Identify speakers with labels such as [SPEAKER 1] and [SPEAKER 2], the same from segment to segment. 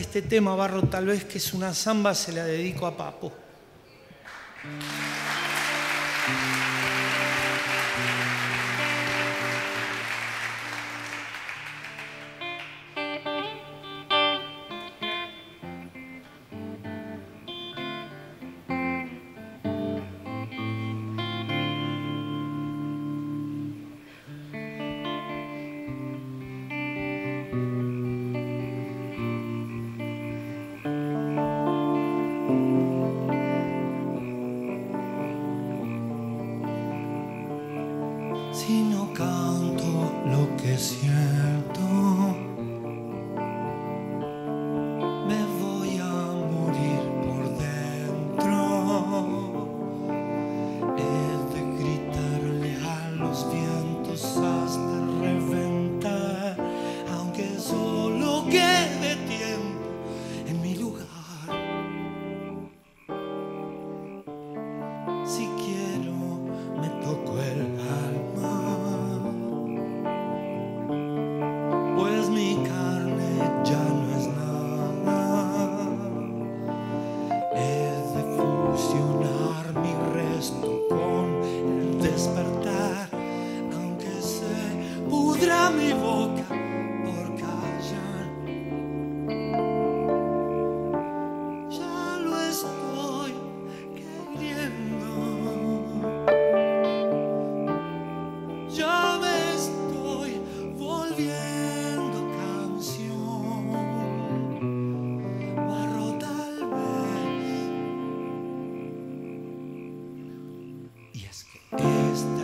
[SPEAKER 1] este tema, Barro, tal vez que es una samba, se la dedico a Papo. Si no canto lo que siento, me voy a morir por dentro. He de gritarle a los vientos mi boca por callar. Ya lo estoy queriendo. Ya me estoy volviendo canción. Barro tal vez. Y es que esta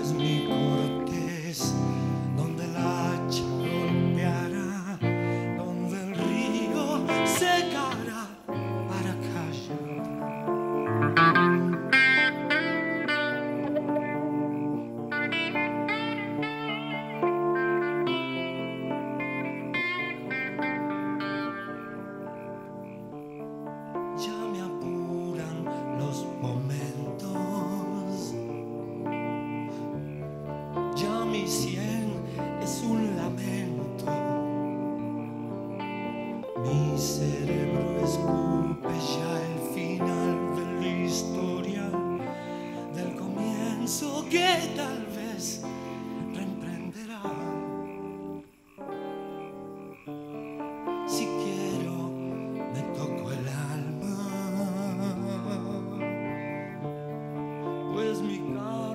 [SPEAKER 1] Mi cerebro escupe ya el final del historial, del comienzo que tal vez reemprenderá. Si quiero, me toco el alma, pues mi carne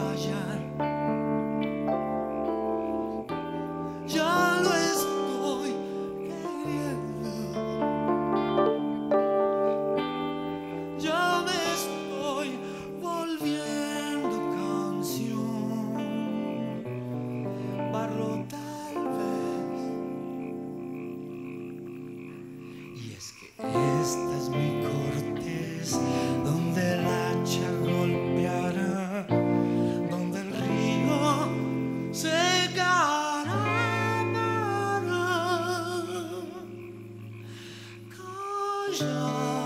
[SPEAKER 1] por illusion